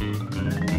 Música